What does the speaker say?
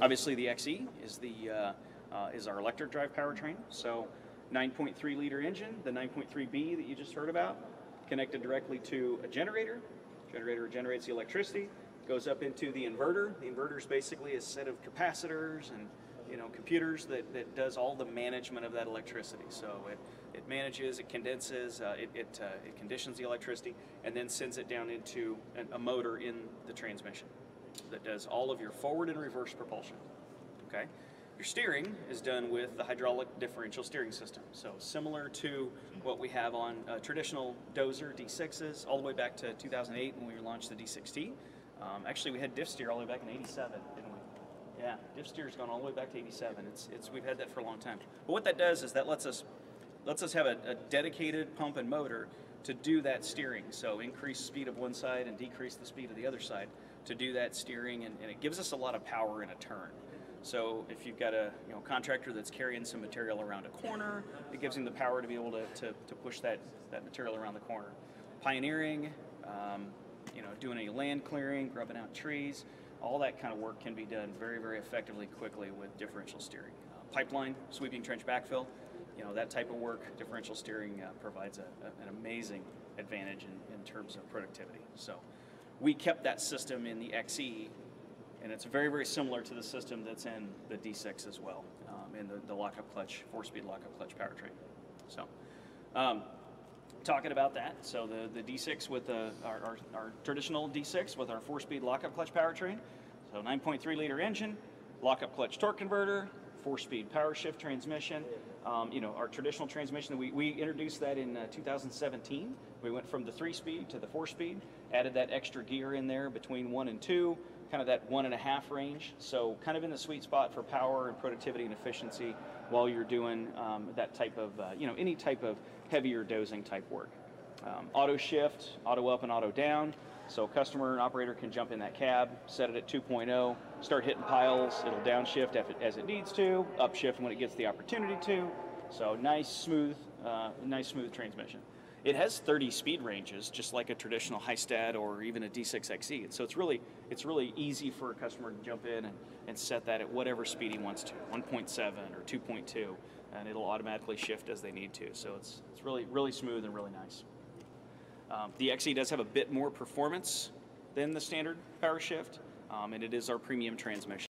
Obviously, the XE is the uh, uh, is our electric drive powertrain. So, 9.3 liter engine, the 9.3B that you just heard about, connected directly to a generator. Generator generates the electricity, goes up into the inverter. The inverter is basically a set of capacitors and you know computers that, that does all the management of that electricity. So it, it manages, it condenses, uh, it it, uh, it conditions the electricity, and then sends it down into an, a motor in the transmission that does all of your forward and reverse propulsion. Okay. Your steering is done with the hydraulic differential steering system. So similar to what we have on uh, traditional Dozer D6s, all the way back to 2008 when we launched the D6T. Um, actually, we had diff steer all the way back in '87, didn't we? Yeah, diff steer's gone all the way back to '87. It's it's we've had that for a long time. But what that does is that lets us lets us have a, a dedicated pump and motor to do that steering. So increase speed of one side and decrease the speed of the other side to do that steering, and, and it gives us a lot of power in a turn. So if you've got a you know contractor that's carrying some material around a corner, it gives him the power to be able to, to, to push that, that material around the corner. Pioneering, um, you know, doing any land clearing, grubbing out trees, all that kind of work can be done very, very effectively, quickly with differential steering. Uh, pipeline, sweeping trench backfill, you know, that type of work, differential steering uh, provides a, a, an amazing advantage in, in terms of productivity. So we kept that system in the XE and it's very, very similar to the system that's in the D6 as well, um, in the, the lockup clutch, four-speed lockup clutch powertrain. So, um, talking about that, so the, the D6 with the, our, our, our traditional D6 with our four-speed lockup clutch powertrain, so 9.3 liter engine, lockup clutch torque converter, four-speed power shift transmission. Um, you know, our traditional transmission, we, we introduced that in uh, 2017. We went from the three-speed to the four-speed, added that extra gear in there between one and two, kind of that one and a half range. So kind of in the sweet spot for power and productivity and efficiency while you're doing um, that type of, uh, you know, any type of heavier dozing type work. Um, auto shift, auto up and auto down. So customer and operator can jump in that cab, set it at 2.0, start hitting piles. It'll downshift as it needs to, upshift when it gets the opportunity to. So nice, smooth, uh, nice, smooth transmission. It has 30 speed ranges, just like a traditional Hystat or even a D6XE. So it's really it's really easy for a customer to jump in and, and set that at whatever speed he wants to, 1.7 or 2.2, and it'll automatically shift as they need to. So it's it's really really smooth and really nice. Um, the XE does have a bit more performance than the standard power shift, um, and it is our premium transmission.